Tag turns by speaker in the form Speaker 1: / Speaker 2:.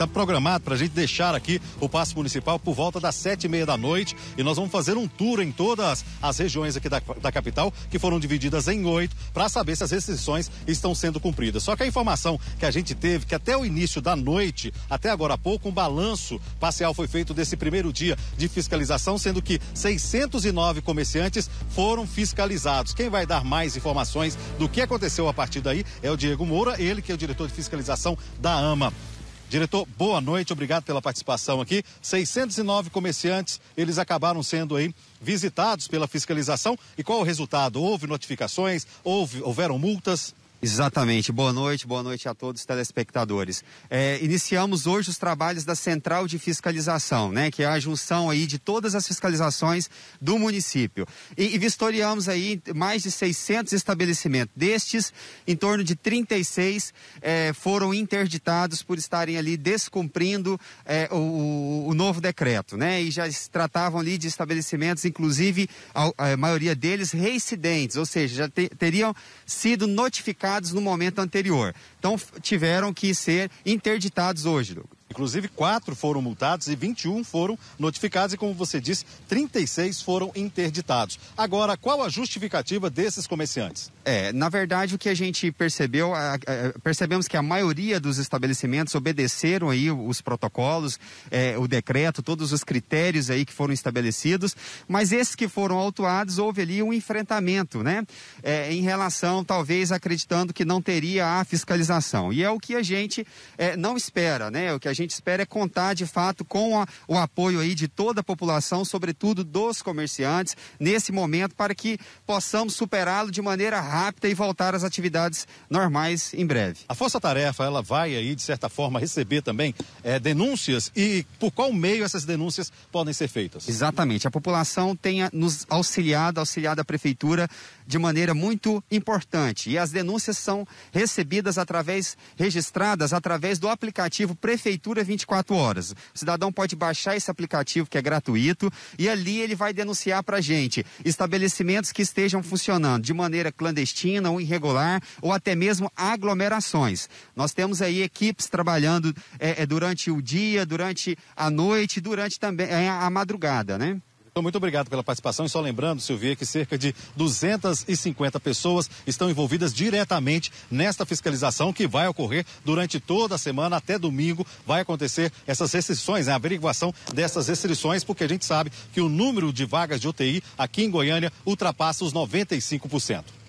Speaker 1: está programado para a gente deixar aqui o passe municipal por volta das sete e meia da noite e nós vamos fazer um tour em todas as regiões aqui da, da capital, que foram divididas em oito, para saber se as restrições estão sendo cumpridas. Só que a informação que a gente teve, que até o início da noite, até agora há pouco, um balanço parcial foi feito desse primeiro dia de fiscalização, sendo que 609 comerciantes foram fiscalizados. Quem vai dar mais informações do que aconteceu a partir daí é o Diego Moura, ele que é o diretor de fiscalização da AMA. Diretor, boa noite, obrigado pela participação aqui. 609 comerciantes, eles acabaram sendo aí visitados pela fiscalização. E qual o resultado? Houve notificações? Houve, houveram multas?
Speaker 2: Exatamente. Boa noite, boa noite a todos os telespectadores. É, iniciamos hoje os trabalhos da Central de Fiscalização, né, que é a junção aí de todas as fiscalizações do município. E, e vistoriamos aí mais de 600 estabelecimentos. Destes, em torno de 36 é, foram interditados por estarem ali descumprindo é, o, o, novo decreto, né, e já se tratavam ali de estabelecimentos, inclusive a, a maioria deles reincidentes, ou seja, já te, teriam sido notificados no momento anterior. Então tiveram que ser interditados hoje, Douglas.
Speaker 1: Inclusive, quatro foram multados e 21 foram notificados e, como você disse, 36 foram interditados. Agora, qual a justificativa desses comerciantes?
Speaker 2: É, na verdade, o que a gente percebeu, percebemos que a maioria dos estabelecimentos obedeceram aí os protocolos, é, o decreto, todos os critérios aí que foram estabelecidos, mas esses que foram autuados, houve ali um enfrentamento, né? É, em relação, talvez, acreditando que não teria a fiscalização. E é o que a gente é, não espera, né? O que a gente espera é contar de fato com a, o apoio aí de toda a população, sobretudo dos comerciantes, nesse momento, para que possamos superá-lo de maneira rápida e voltar às atividades normais em breve.
Speaker 1: A Força Tarefa, ela vai aí, de certa forma, receber também é, denúncias e por qual meio essas denúncias podem ser feitas?
Speaker 2: Exatamente. A população tem nos auxiliado, auxiliado a prefeitura de maneira muito importante. E as denúncias são recebidas através, registradas através do aplicativo Prefeitura Prefeitura 24 horas. O cidadão pode baixar esse aplicativo que é gratuito e ali ele vai denunciar para gente estabelecimentos que estejam funcionando de maneira clandestina ou irregular ou até mesmo aglomerações. Nós temos aí equipes trabalhando é, é, durante o dia, durante a noite, durante também é, a madrugada, né?
Speaker 1: Então, muito obrigado pela participação. E só lembrando, Silvia, que cerca de 250 pessoas estão envolvidas diretamente nesta fiscalização que vai ocorrer durante toda a semana, até domingo. Vai acontecer essas restrições, né? a averiguação dessas restrições, porque a gente sabe que o número de vagas de UTI aqui em Goiânia ultrapassa os 95%.